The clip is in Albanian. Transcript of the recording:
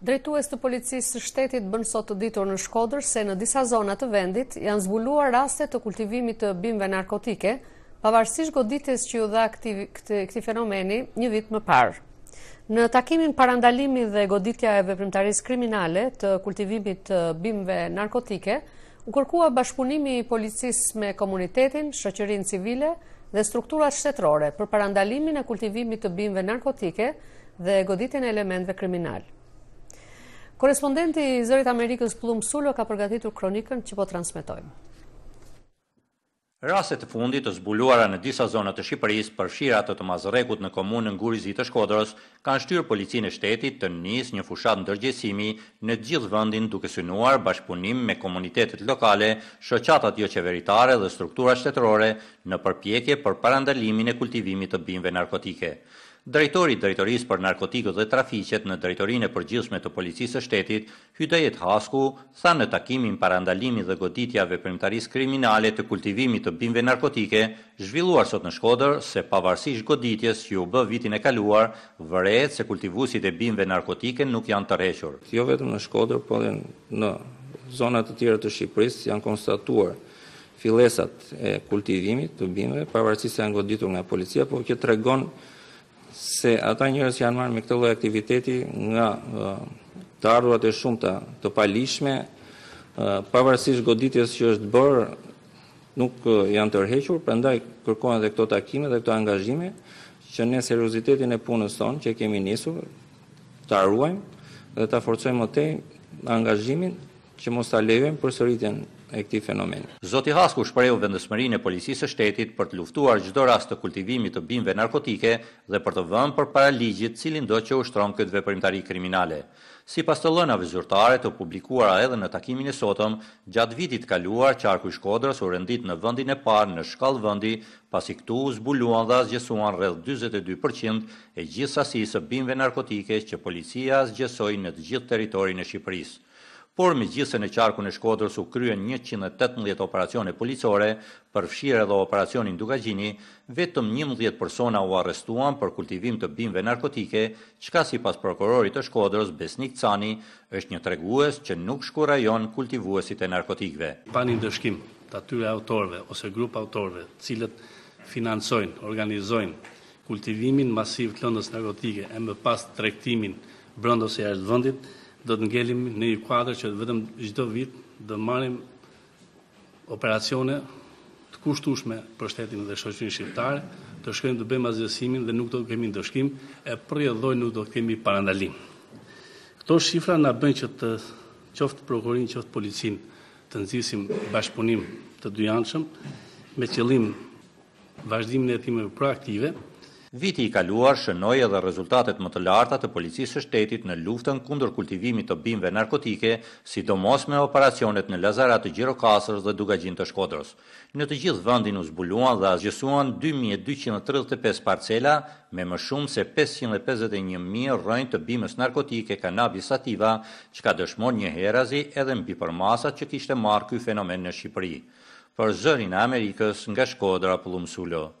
Drejtues të Policisë së Shtetit bënë sot të ditur në Shkodër se në disa zona të vendit janë zbuluar raste të kultivimit të bimëve narkotike, pavarësisht goditjes që iu dha këtij fenomeni një vit më parë. Në takimin Parandalimi dhe goditja e veprimtarisë kriminale të kultivimit të bimëve narkotike, u kërkua bashkëpunimi i policisë me komunitetin, shoqërinë civile dhe strukturat shtetërore për parandalimin e kultivimit të bimëve narkotike dhe goditjen e elementëve kriminalë. Korrespondenti i Zërit të Amerikës Pëllumb Sulo ka përgatitur kronikën që po transmetojmë. Rastet e fundit të zbuluara në disa zona të Shqipërisë, përfshirë atë të Mazrekut në komunën Guri i Zi të Shkodrës, kanë shtyrë Policinë e Shtetit të nisë një fushatë ndërgjegjësimi në të gjithë vendin duke synuar bashkëpunim me komunitetet lokale, shoqatat joqeveritare dhe strukturat shtetërore në përpjekje për parandalimin e kultivimit të bimëve narkotike. Drejtori i Drejtorisë për Narkotikët dhe Trafiqet në Drejtorinë e Përgjithshme të Policisë së Shtetit, Hydajet Hasku, tha në takimin Parandalimi dhe goditja e veprimtarisë kriminale të kultivimit të bimëve narkotike, zhvilluar sot në Shkodër, se pavarësisht goditjes që iu bë vitin e kaluar, vërehet se kultivuesit e bimëve narkotike nuk janë tërhequr. Jo vetëm në Shkodër, por dhe në zona të tjera të Shqipërisë janë konstatuar fillesat e kultivimit të bimëve, pavarësisht se janë goditur nga policia, por kjo tregon se ata njerëz që janë marrë me këtë lloj aktiviteti nga të ardhurat e shumta të paligjshme, pavarësisht goditjes që është bërë, nuk janë tërhequr, prandaj kërkohen edhe këto takime dhe këto angazhime që ne seriozitetin e punës sonë që kemi nisur ta ruajmë dhe ta forcojmë më tej angazhimin që mos ta lejojmë përsëritjen e këtij fenomeni. Zoti Hasku shprehu vendosmërinë e Policisë së Shtetit për të luftuar çdo rast të kultivimit të bimëve narkotike dhe për të vënë përpara ligjit cilindo që ushtron këtë veprimtari kriminale. Sipas të dhënave zyrtare të publikuara edhe në takimin e sotëm, gjatë vitit të kaluar qarku i Shkodrës u rendit në vendin e parë në shkallë vendi pasi këtu u zbuluan dhe asgjesuan rreth dyzet e dy përqind e gjithë sasisë së bimëve narkotike që Policia asgjesoi në të gjithë territorin e Shqipërisë. Por megjithëse në qarkun e Shkodrës u kryen njëqind e tetëmbëdhjetë operacione policore, përfshirë edhe operacionin Dukagjini, vetëm njëmbëdhjetë persona u arrestuan për kultivim të bimëve narkotike, çka sipas prokurorit të Shkodrës, Besnik Cani, është një tregues që nuk shkurajon kultivuesit e narkotikëve. Pa një ndëshkim të atyre autorëve ose grup autorëve të cilët financojnë, organizojnë kultivimin masiv të lëndës narkotike e më pas tregtimin brenda ose jashtë vendit, Do të ngelim në një kuadër që vetëm çdo vit do marrim operacione të kushtueshme për shtetin dhe shoqërinë shqiptare, të shkojmë të bëjmë asgjësimin dhe nuk do të kemi ndëshkim, e për rrjedhojë nuk do të kemi parandalim. Këto shifra na bëjnë që të qoftë prokurorinë, qoftë policinë, të nxisim bashkëpunim të dyjanshëm me qëllim vazhdimin e hetimeve proaktive. Viti i kaluar shënoi edhe rezultatet më të larta të Policisë së Shtetit në luftën kundër kultivimit të bimëve narkotike, sidomos me operacionet në Lazarat të Gjirokastrës dhe Dukagjin të Shkodrës. Në të gjithë vendin u zbuluan dhe asgjësuan dy mijë e dyqind e tridhjetë e pesë parcela me më shumë se pesëqind e pesëdhjetë e një mijë rrënjë të bimës narkotike Cannabis sativa çka dëshmon njëherazi edhe mbi përmasat që kishte marrë ky fenomen në Shqipëri. Për Zërin e Amerikës nga Shkodra Pëllumb Sulo.